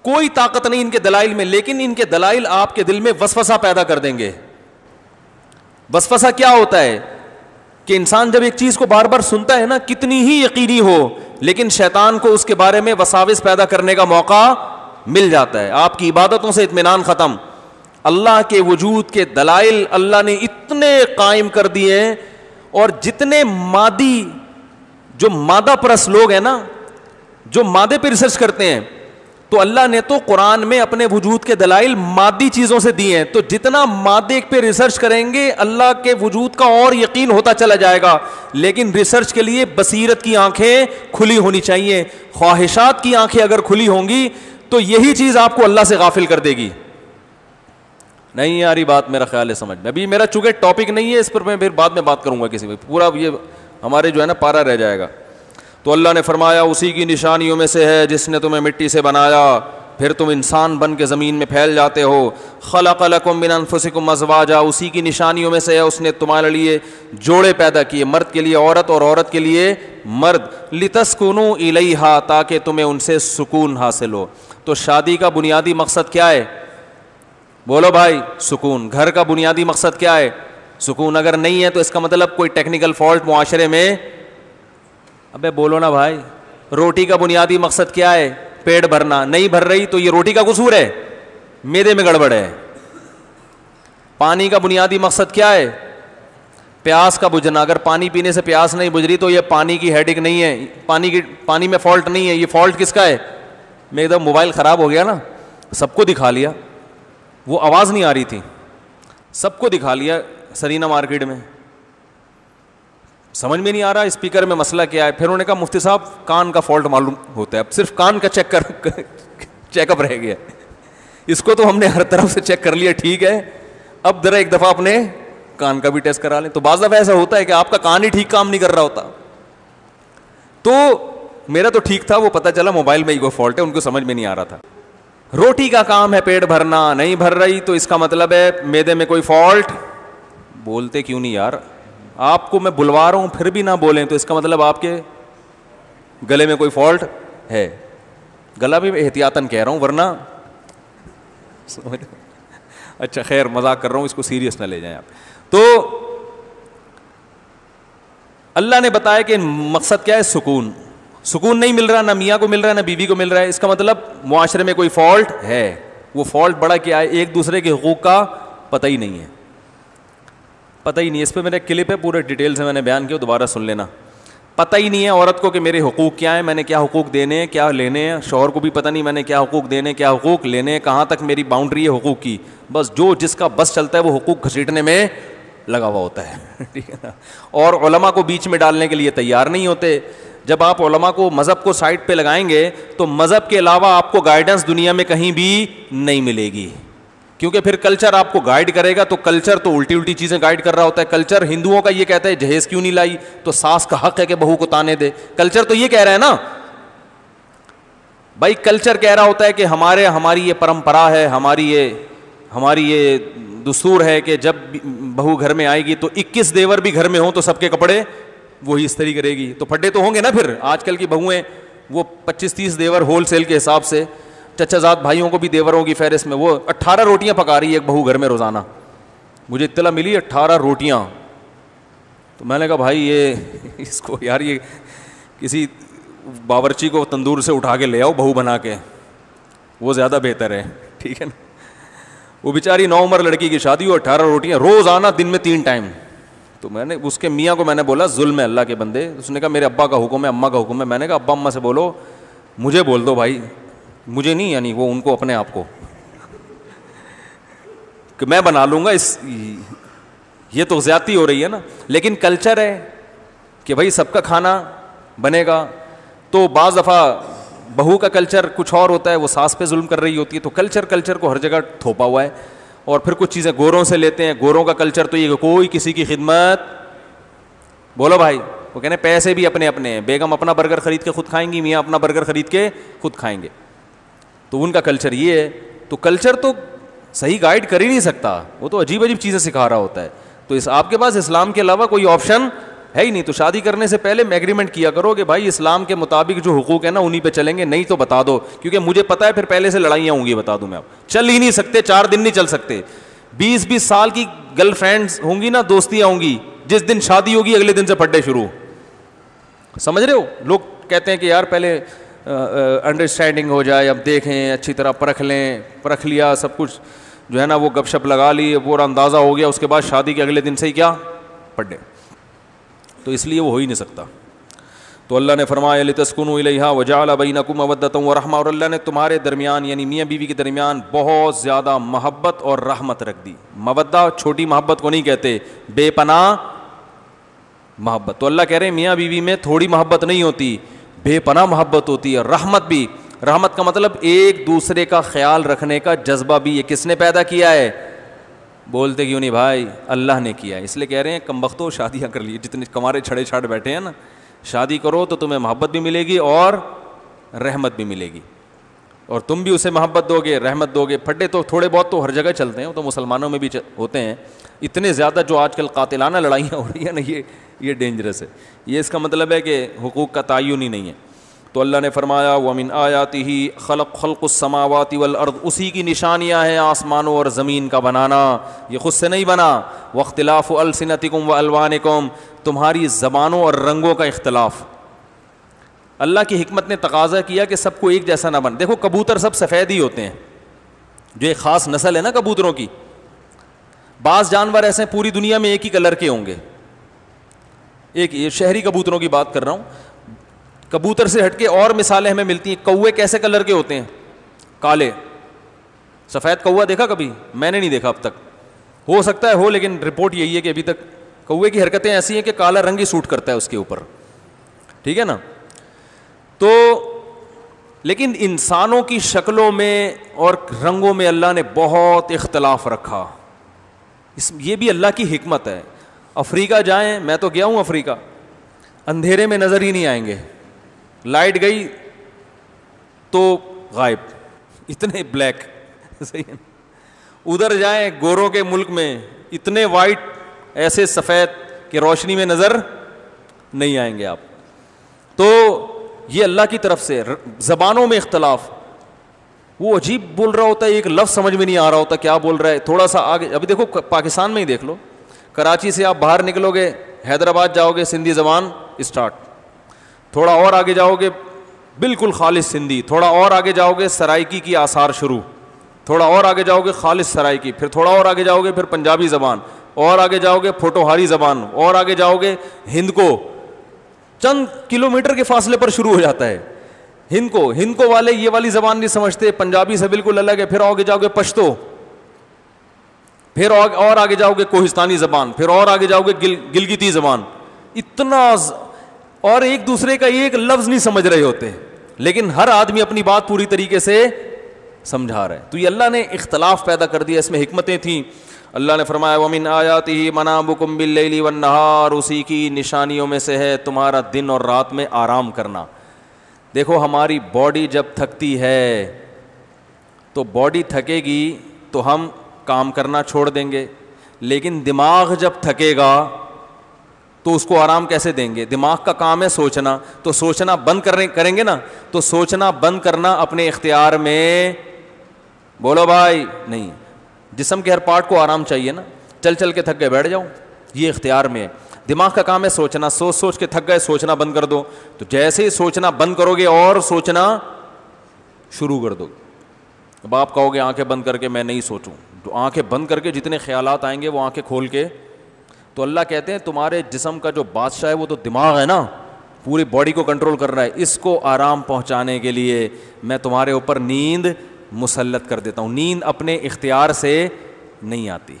कोई ताकत नहीं इनके दलाइल में, लेकिन इनके दलाइल आपके दिल में वसवसा पैदा कर देंगे। वसवसा क्या होता है कि इंसान जब एक चीज़ को बार बार सुनता है ना, कितनी ही यकीनी हो, लेकिन शैतान को उसके बारे में वसाविस पैदा करने का मौका मिल जाता है। आपकी इबादतों से इतमान खत्म। अल्लाह के वजूद के दलाइल अल्लाह ने इतने कायम कर दिए हैं और जितने मादी, जो मादा परस लोग हैं ना, जो मादे पे रिसर्च करते हैं तो अल्लाह ने तो कुरान में अपने वजूद के दलाइल मादी चीज़ों से दिए हैं। तो जितना मादे पे रिसर्च करेंगे, अल्लाह के वजूद का और यकीन होता चला जाएगा। लेकिन रिसर्च के लिए बसीरत की आँखें खुली होनी चाहिए। ख्वाहिशात की आँखें अगर खुली होंगी तो यही चीज़ आपको अल्लाह से गाफिल कर देगी। नहीं आ रही बात, मेरा ख्याल है समझ। में अभी मेरा चूँकि टॉपिक नहीं है, इस पर मैं फिर बाद में बात करूँगा किसी में पूरा ये हमारे जो है ना, पारा रह जाएगा। तो अल्लाह ने फरमाया, उसी की निशानियों में से है जिसने तुम्हें मिट्टी से बनाया। फिर तुम इंसान बन के ज़मीन में फैल जाते हो। खलकलकुम बिन अनफुसिकुम अजवाजा उसी की निशानियों में से है, उसने तुम्हारे लिए जोड़े पैदा किए। मर्द के लिए औरत और औरत के लिए मर्द। लितस्कुनु इलैहा, ताकि तुम्हें उनसे सुकून हासिल हो। तो शादी का बुनियादी मकसद क्या है? बोलो भाई, सुकून। घर का बुनियादी मकसद क्या है? सुकून अगर नहीं है तो इसका मतलब कोई टेक्निकल फॉल्ट मुआशरे में? अबे बोलो ना भाई, रोटी का बुनियादी मकसद क्या है? पेट भरना। नहीं भर रही तो ये रोटी का कसूर है। मेदे में गड़बड़ है। पानी का बुनियादी मकसद क्या है? प्यास का बुझना। अगर पानी पीने से प्यास नहीं बुझ रही तो ये पानी की हेडिक नहीं है। पानी की, पानी में फॉल्ट नहीं है। ये फॉल्ट किसका है? मैं एकदम मोबाइल ख़राब हो गया ना। सबको दिखा लिया। वो आवाज़ नहीं आ रही थी। सबको दिखा लिया सरीना मार्केट में। समझ में नहीं आ रहा स्पीकर में मसला क्या है। फिर उन्होंने कहा, मुफ्ती साहब, कान का फॉल्ट मालूम होता है। अब सिर्फ़ कान का चेक कर चेकअप रह गया। इसको तो हमने हर तरफ़ से चेक कर लिया, ठीक है। अब जरा एक दफ़ा अपने कान का भी टेस्ट करा लें। तो बाज़ दफ़ा ऐसा होता है कि आपका कान ही ठीक काम नहीं कर रहा होता। तो मेरा तो ठीक था, वो पता चला मोबाइल में ही कोई फॉल्ट है, उनको समझ में नहीं आ रहा था। रोटी का काम है पेट भरना, नहीं भर रही तो इसका मतलब है मैदे में कोई फॉल्ट बोलते क्यों नहीं यार? आपको मैं बुलवा रहा हूँ, फिर भी ना बोलें तो इसका मतलब आपके गले में कोई फॉल्ट है? गला भी एहतियातन कह रहा हूँ, वरना अच्छा खैर, मज़ाक कर रहा हूँ, इसको सीरियस ना ले जाएँ आप। तो अल्लाह ने बताया कि मकसद क्या है? सुकून। सुकून नहीं मिल रहा, ना मियाँ को मिल रहा है ना बीवी को मिल रहा है। इसका मतलब मुआशरे में कोई फॉल्ट है? वो फॉल्ट बड़ा क्या है? एक दूसरे के हकूक़ का पता ही नहीं है। पता ही नहीं। इस पर मेरा क्लिप है, पूरे डिटेल से मैंने बयान किया, दोबारा सुन लेना। पता ही नहीं है औरत को कि मेरे हकूक़ क्या है, मैंने क्या हकूक़ देने हैं, क्या लेने हैं। शोहर को भी पता नहीं मैंने क्या हकूक़ देने क्या हकूक़ लेने हैं, कहाँ तक मेरी बाउंड्री है हकूक़ की। बस जो जिसका बस चलता है, वो हकूक़ घसीटने में लगा हुआ होता है। ठीक है ना? और को बीच में डालने के लिए तैयार नहीं होते। जब आप ओलमा को, मज़हब को साइड पे लगाएँगे तो मज़हब के अलावा आपको गाइडेंस दुनिया में कहीं भी नहीं मिलेगी। क्योंकि फिर कल्चर आपको गाइड करेगा तो कल्चर तो उल्टी उल्टी चीज़ें गाइड कर रहा होता है। कल्चर हिंदुओं का ये कहता है, जहेज क्यों नहीं लाई? तो सास का हक है कि बहू को ताने दे। कल्चर तो ये कह रहा है ना? भाई कल्चर कह रहा होता है कि हमारे, हमारी ये परंपरा है, हमारी ये हमारी ये दस्तूर है कि जब बहू घर में आएगी तो 21 देवर भी घर में हो तो सबके कपड़े वही इस्त्री करेगी। तो फड्डे तो होंगे ना फिर, आजकल की बहुएँ, वो 25-30 देवर होल सेल के हिसाब से, चचाजात भाइयों को भी देवरों की फहरिस्त में। वो अट्ठारह रोटियाँ पका रही है एक बहू घर में रोज़ाना। मुझे इतला मिली अट्ठारह रोटियाँ। तो मैंने कहा, भाई, ये, इसको यार, ये किसी बावरची को तंदूर से उठा के ले आओ बहू बना के। वो ज़्यादा बेहतर है। ठीक है ना? वो बेचारी नौ उम्र लड़की की शादी हो अट्ठारह रोटियाँ रोज़ आना दिन में तीन टाइम तो मैंने, उसके मियाँ को मैंने बोला, जुल्म है अल्लाह के बंदे। उसने कहा, मेरे अब्बा का हुक्म है, अम्मा का हुक्म है। मैंने कहा, अब्बा, अम्मा से बोलो, मुझे बोल दो भाई। मुझे नहीं, यानी वो उनको अपने आप को। कि मैं बना लूँगा इस, ये तो ज़्यादती हो रही है ना। लेकिन कल्चर है कि भाई सबका खाना बनेगा। तो बाज़ दफ़ा बहू का कल्चर कुछ और होता है, वो सास पे जुल्म कर रही होती है। तो कल्चर कल्चर को हर जगह थोपा हुआ है। और फिर कुछ चीज़ें गोरों से लेते हैं। गोरों का कल्चर तो ये कोई किसी की खिदमत, बोलो भाई, वो कहने, पैसे भी अपने अपने हैं। बेगम अपना बर्गर खरीद के खुद खाएँगी, मियाँ अपना बर्गर खरीद के खुद खाएँगे। तो उनका कल्चर ये है। तो कल्चर तो सही गाइड कर ही नहीं सकता। वो तो अजीब अजीब चीज़ें सिखा रहा होता है। तो इस, आपके पास इस्लाम के अलावा कोई ऑप्शन है ही नहीं तो शादी करने से पहले मैं एग्रीमेंट किया करो कि भाई इस्लाम के मुताबिक जो हुकूक है ना, उन्हीं पे चलेंगे, नहीं तो बता दो। क्योंकि मुझे पता है, फिर पहले से लड़ाइयाँ होंगी, बता दूँ मैं अब। चल ही नहीं सकते, चार दिन नहीं चल सकते। बीस बीस साल की गर्लफ्रेंड्स होंगी ना, दोस्तियाँ होंगी, जिस दिन शादी होगी, अगले दिन से पड्डे शुरू। समझ रहे हो? लोग कहते हैं कि यार पहले अंडरस्टैंडिंग हो जाए, अब देखें, अच्छी तरह परख लें, परख लिया, सब कुछ जो है ना, वो गपशप लगा ली पूरा अंदाज़ा हो गया, उसके बाद शादी के अगले दिन से ही क्या? पढ़े तो इसलिए वो हो ही नहीं सकता। तो अल्लाह ने फरमाया तस्कुन इलेहा वजाला नकुम अवदत व रहमा और अल्लाह ने तुम्हारे दरमियान, यानी मियाँ बीवी के दरमियान बहुत ज़्यादा मोहब्बत और रहमत रख दी। मवद्दा छोटी मोहब्बत को नहीं कहते बेपना मोहब्बत। तो अल्लाह कह रहे हैं, मियाँ बीवी में थोड़ी मोहब्बत नहीं होती बेपना मोहब्बत होती है रहमत भी। रहमत का मतलब एक दूसरे का ख्याल रखने का जज्बा भी ये किसने पैदा किया है? बोलते क्यों नहीं भाई? अल्लाह ने किया है। इसलिए कह रहे हैं, कम वक्तो शादियाँ कर ली। जितने कमारे छड़े छाड़ बैठे हैं ना, शादी करो तो तुम्हें मोहब्बत भी मिलेगी और रहमत भी मिलेगी। और तुम भी उसे मोहब्बत दोगे, रहमत दोगे। फड्डे तो थोड़े बहुत तो हर जगह चलते हैं तो मुसलमानों में भी होते हैं। इतने ज़्यादा जो आजकल कातिलाना लड़ाइयाँ हो रही हैं ना, ये ये डेंजरस है। ये इसका मतलब है कि हकूक़ का तयन ही नहीं है। तो अल्लाह ने फरमाया वमिन आयाति ही खलक खलक़ुसमावाती वल अर्द, उसी की निशानियाँ हैं आसमानों और ज़मीन का बनाना। ये खुद से नहीं बना। वख्तिलाफ़ अलसनतिकुम व तुम्हारी ज़बानों और रंगों का इख्तलाफ। अल्लाह की हमत ने तकाजा किया कि सबको एक जैसा ना बन। देखो, कबूतर सब सफ़ेद ही होते हैं। जो एक ख़ास नस्ल है ना कबूतरों की, बाज़ जानवर ऐसे पूरी दुनिया में एक ही कलर के होंगे। एक ये शहरी कबूतरों की बात कर रहा हूँ। कबूतर से हटके और मिसालें हमें मिलती हैं। कौए कैसे कलर के होते हैं? काले। सफ़ेद कौआ देखा कभी? मैंने नहीं देखा अब तक। हो सकता है हो, लेकिन रिपोर्ट यही है कि अभी तक कौए की हरकतें ऐसी हैं कि काला रंग ही सूट करता है उसके ऊपर। ठीक है ना? तो लेकिन इंसानों की शक्लों में और रंगों में अल्लाह ने बहुत इख्तलाफ रखा। इस, ये भी अल्लाह की हमत है। अफ्रीका जाएँ, मैं तो गया हूँ अफ्रीका। अंधेरे में नज़र ही नहीं आएँगे। लाइट गई तो गायब। इतने ब्लैक। सही है उधर जाएँ गोरों के मुल्क में, इतने वाइट ऐसे सफ़ेद कि रोशनी में नज़र नहीं आएँगे आप। तो ये अल्लाह की तरफ़ से ज़बानों में इख्तलाफ। वो अजीब बोल रहा होता है, एक लफ्ज़ समझ में नहीं आ रहा होता क्या बोल रहा है। थोड़ा सा आगे, अभी देखो पाकिस्तान में ही देख लो। कराची से आप बाहर निकलोगे, हैदराबाद जाओगे, सिंधी ज़बान, स्टार्ट। थोड़ा और आगे जाओगे, बिल्कुल खालिश सिंधी, थोड़ा और आगे जाओगे, सराइकी की आसार शुरू। थोड़ा और आगे जाओगे, खालिश सराइकी, फिर थोड़ा और आगे जाओगे, फिर पंजाबी ज़बान। और आगे जाओगे, फोटोहारी ज़बान। और आगे जाओगे, हिंद को। चंद किलोमीटर के फासले पर शुरू हो जाता है। हिंद को हिंद को वाले ये वाली ज़बान नहीं समझते। पंजाबी से बिल्कुल अलग है, फिर आगे जाओगे पश्तो। फिर और आगे जाओगे कोहिस्तानी ज़बान। फिर और आगे जाओगे गिल, गिलगिती ज़बान। इतना और एक दूसरे का एक लफ्ज़ नहीं समझ रहे होते। लेकिन हर आदमी अपनी बात पूरी तरीके से समझा रहा है। तो ये अल्लाह ने इख्तलाफ पैदा कर दिया, इसमें हमतें थी। अल्लाह ने फरमाया, वमिन आयाती मनाबुकुम बिल्लैली वन नहार उसी की निशानियों में से है तुम्हारा दिन और रात में आराम करना। देखो, हमारी बॉडी जब थकती है तो बॉडी थकेगी तो हम काम करना छोड़ देंगे। लेकिन दिमाग जब थकेगा तो उसको आराम कैसे देंगे? दिमाग का काम है सोचना। तो सोचना बंद करने, करेंगे ना? तो सोचना बंद करना अपने इख्तियार में। बोलो भाई, नहीं। जिसम के हर पार्ट को आराम चाहिए ना? चल चल के थक गए, बैठ जाओ। ये इख्तियार में है। दिमाग का काम है सोचना। सोच सोच के थक गए, सोचना बंद कर दो। तो जैसे ही सोचना बंद करोगे और सोचना शुरू कर दो। अब आप कहोगे, आँखें बंद करके मैं नहीं सोचूं। तो आँखें बंद करके जितने ख्याल आएँगे, वो आँखें खोल के तो अल्लाह कहते हैं, तुम्हारे जिसम का जो बादशाह है, वो तो दिमाग है ना? पूरी बॉडी को कंट्रोल कर रहा है। इसको आराम पहुँचाने के लिए मैं तुम्हारे ऊपर नींद मुसलत कर देता हूँ। नींद अपने इख्तियार से नहीं आती।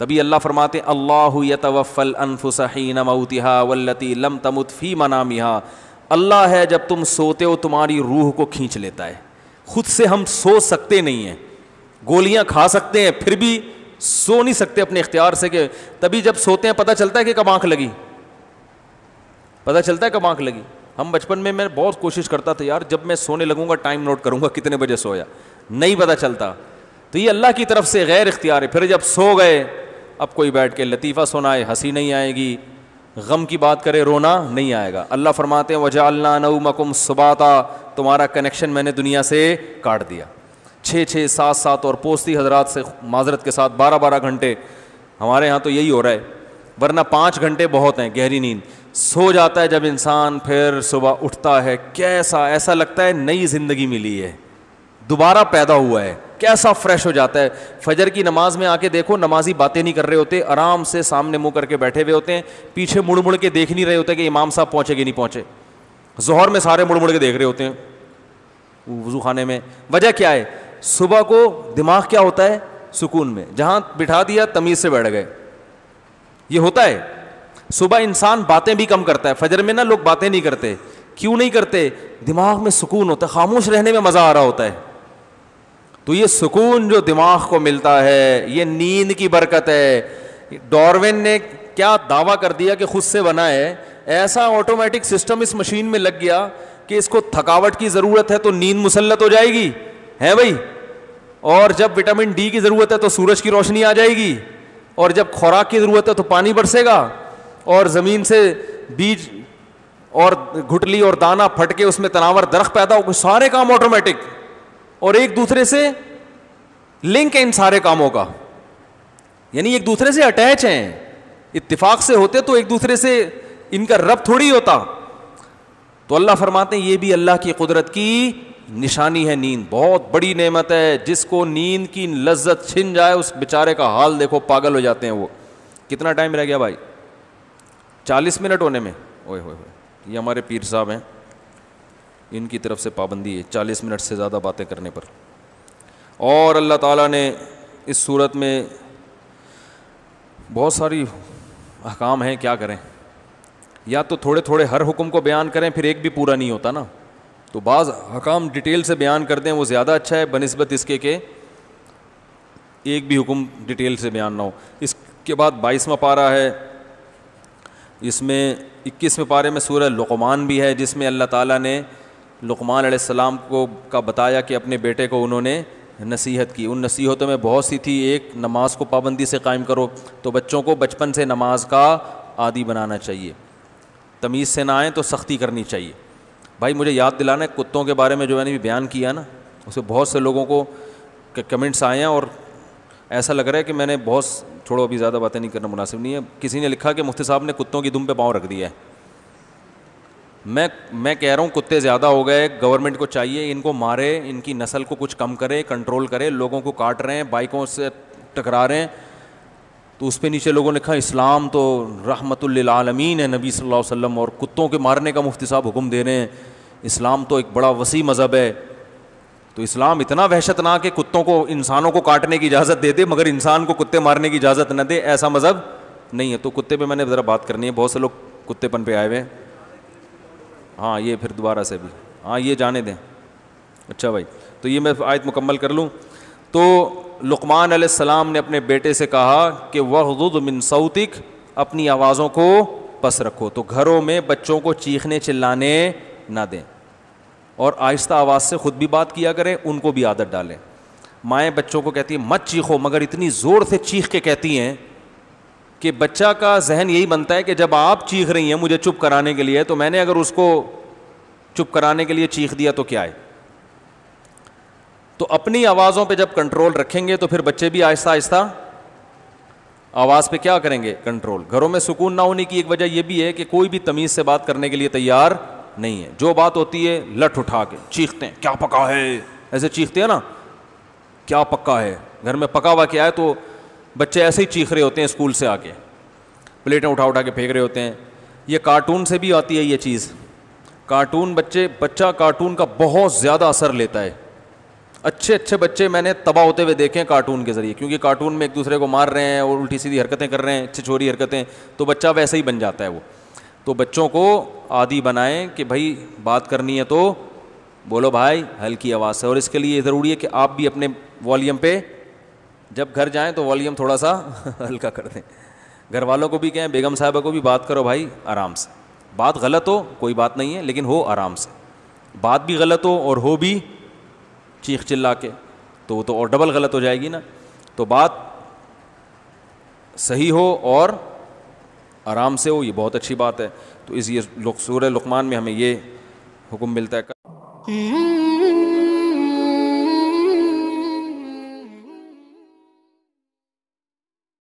तभी अल्लाह फरमाते अल्लाह यतवफ़ल अनफुसहीन मऊतिहा वल्लती लम तमुतफ़ी मनामिहा। अल्लाह है, जब तुम सोते हो, तुम्हारी रूह को खींच लेता है। खुद से हम सो सकते नहीं हैं। गोलियाँ खा सकते हैं, फिर भी सो नहीं सकते अपने इख्तियार से कि तभी जब सोते हैं, पता चलता है कि कब आँख लगी। पता चलता है कब आँख लगी। हम बचपन में, मैं बहुत कोशिश करता था यार, जब मैं सोने लगूँगा टाइम नोट करूँगा, कितने बजे सोया। नहीं पता चलता। तो ये अल्लाह की तरफ़ से गैर इख्तियार है। फिर जब सो गए, अब कोई बैठ के लतीफ़ा सुनाए, हँसी नहीं आएगी। गम की बात करे, रोना नहीं आएगा। अल्लाह फरमाते हैं वजह अल्लाह नऊ मकुम सुबाता। तुम्हारा कनेक्शन मैंने दुनिया से काट दिया। छः छः सात सात और पोस्ती हजरात से माजरत के साथ बारह बारह घंटे। हमारे यहाँ तो यही हो रहा है, वरना पाँच घंटे बहुत हैं, गहरी नींद। सो जाता है जब इंसान फिर सुबह उठता है, कैसा, ऐसा लगता है नई ज़िंदगी मिली है। दोबारा पैदा हुआ है, कैसा फ्रेश हो जाता है। फजर की नमाज़ में आके देखो, नमाजी बातें नहीं कर रहे होते, आराम से सामने मुँह करके बैठे हुए होते हैं, पीछे मुड़ मुड़ के देख नहीं रहे होते कि इमाम साहब पहुँचे कि नहीं पहुँचे। जहर में सारे मुड़ मुड़ के देख रहे होते हैं, वज़ू खाने में। वजह क्या है? सुबह को दिमाग क्या होता है? सुकून में। जहाँ बिठा दिया, तमीज़ से बैठ गए। ये होता है। सुबह इंसान बातें भी कम करता है। फजर में ना लोग बातें नहीं करते। क्यों नहीं करते? दिमाग में सुकून होता है। खामोश रहने में मज़ा आ रहा होता है। तो ये सुकून जो दिमाग को मिलता है, ये नींद की बरकत है। डॉर्विन ने क्या दावा कर दिया कि खुद से बना है? ऐसा ऑटोमेटिक सिस्टम इस मशीन में लग गया कि इसको थकावट की ज़रूरत है तो नींद मुसलत हो जाएगी। है भाई? और जब विटामिन डी की ज़रूरत है तो सूरज की रोशनी आ जाएगी। और जब खुराक की ज़रूरत है तो पानी बरसेगा। और ज़मीन से बीज और घुटली और दाना फट के उसमें तनावर दरख्त पैदा हो सारे काम ऑटोमेटिक और एक दूसरे से लिंक है इन सारे कामों का। यानी एक दूसरे से अटैच हैं। इत्तेफाक से होते तो एक दूसरे से इनका रब थोड़ी होता। तो अल्लाह फरमाते हैं, ये भी अल्लाह की कुदरत की निशानी है नींद। बहुत बड़ी नेमत है। जिसको नींद की लज्जत छिन जाए, उस बेचारे का हाल देखो, पागल हो जाते हैं वो। कितना टाइम रह गया भाई? चालीस मिनट होने में। ओए, होए ये हमारे पीर साहब हैं। इनकी तरफ़ से पाबंदी है, चालीस मिनट से ज़्यादा बातें करने पर। और अल्लाह ताला ने इस सूरत में बहुत सारी अहकाम हैं, क्या करें? या तो थोड़े थोड़े हर हुक्म को बयान करें, फिर एक भी पूरा नहीं होता ना। तो बाज़ हकाम डिटेल से बयान कर दें, वो ज़्यादा अच्छा है बनस्बत इसके के एक भी हुक्म डिटेल से बयान ना हो। इसके बाद बाईसवा पारा है, इसमें इक्कीसवें पारे में सूरह लुकमान भी है, जिसमें अल्लाह ताला ने लुकमान सलाम को, का बताया कि अपने बेटे को उन्होंने नसीहत की। उन नसीहतों में बहुत सी थी, एक नमाज़ को पाबंदी से कायम करो तो बच्चों को बचपन से नमाज़ का आदि बनाना चाहिए। तमीज़ से ना आए तो सख्ती करनी चाहिए। भाई, मुझे याद दिलाना है, कुत्तों के बारे में जो मैंने भी बयान किया ना, उसे बहुत से लोगों को कमेंट्स आए हैं और ऐसा लग रहा है कि मैंने बहुत छोड़ो, अभी ज़्यादा बातें नहीं करना मुनासिब नहीं है। किसी ने लिखा कि मुफ्ती साहब ने कुत्तों की दुम पे पाँव रख दिया है। मैं मैं कह रहा हूँ, कुत्ते ज़्यादा हो गए गवर्नमेंट को चाहिए, इनको मारे, इनकी नस्ल को कुछ कम करे कंट्रोल करे, लोगों को काट रहे हैं, बाइकों से टकरा रहे हैं। तो उस पर नीचे लोगों ने कहा, इस्लाम तो रहमतुल्लामीन है नबी सल्लल्लाहु अलैहि और कुत्तों के मारने का मुफ्ती साहब हुक्म दे रहे हैं। इस्लाम तो एक बड़ा वसी मज़हब है। तो इस्लाम इतना वहशतनाक है, कुत्तों को, इंसानों को काटने की इजाज़त दे दे, मगर इंसान को कुत्ते मारने की इजाज़त न दे, ऐसा मज़हब नहीं है। तो कुत्ते पे मैंने ज़रा बात करनी है, बहुत से लोग कुत्तेपन पे आए हुए हैं। हाँ ये फिर दोबारा से भी। हाँ ये जाने दें। अच्छा भाई तो ये मैं आयत मुकम्मल कर लूँ। तो लुकमान सलाम ने अपने बेटे से कहा कि वह मिन सऊतिक अपनी आवाज़ों को पस रखो तो घरों में बच्चों को चीखने चिल्लाने ना दें। और आहिस्ता आवाज़ से ख़ुद भी बात किया करें, उनको भी आदत डालें। माएँ बच्चों को कहती हैं, मत चीखो, मगर इतनी ज़ोर से चीख के कहती हैं कि बच्चा का जहन यही बनता है कि जब आप चीख रही हैं मुझे चुप कराने के लिए तो मैंने अगर उसको चुप कराने के लिए चीख दिया तो क्या है? तो अपनी आवाज़ों पे जब कंट्रोल रखेंगे तो फिर बच्चे भी आहिस्ता आहिस्ता आवाज़ पे क्या करेंगे? कंट्रोल घरों में सुकून ना होने की एक वजह यह भी है कि कोई भी तमीज़ से बात करने के लिए तैयार नहीं है। जो बात होती है, लठ उठा के, चीखते हैं, क्या पका है? ऐसे चीखते हैं ना, क्या पक्का है? घर में पका हुआ क्या है तो बच्चे ऐसे ही चीख रहे होते हैं स्कूल से आके। प्लेटें उठा उठा के फेंक रहे होते हैं। ये कार्टून से भी आती है ये चीज़। कार्टून बच्चे, बच्चा कार्टून का बहुत ज़्यादा असर लेता है। अच्छे अच्छे बच्चे मैंने तबाह होते हुए देखे हैं कार्टून के ज़रिए, क्योंकि कार्टून में एक दूसरे को मार रहे हैं और उल्टी सीधी हरकतें कर रहे हैं अच्छी छोरी हरकतें तो बच्चा वैसे ही बन जाता है वो। तो बच्चों को आदि बनाएँ कि भाई, बात करनी है तो बोलो भाई, हल्की आवाज़ से। और इसके लिए ज़रूरी है कि आप भी अपने वॉल्यूम पे, जब घर जाएँ तो वॉल्यूम थोड़ा सा हल्का कर दें। घर वालों को भी कहें, बेगम साहबा को भी बात करो भाई, आराम से। बात गलत हो, कोई बात नहीं है, लेकिन हो आराम से। बात भी गलत हो और हो भी चीख चिल्ला के तो वो तो और डबल गलत हो जाएगी ना। तो बात सही हो और आराम से हो, ये बहुत अच्छी बात है। तो इस ये सूर्य लुकमान में हमें ये हुक्म मिलता है।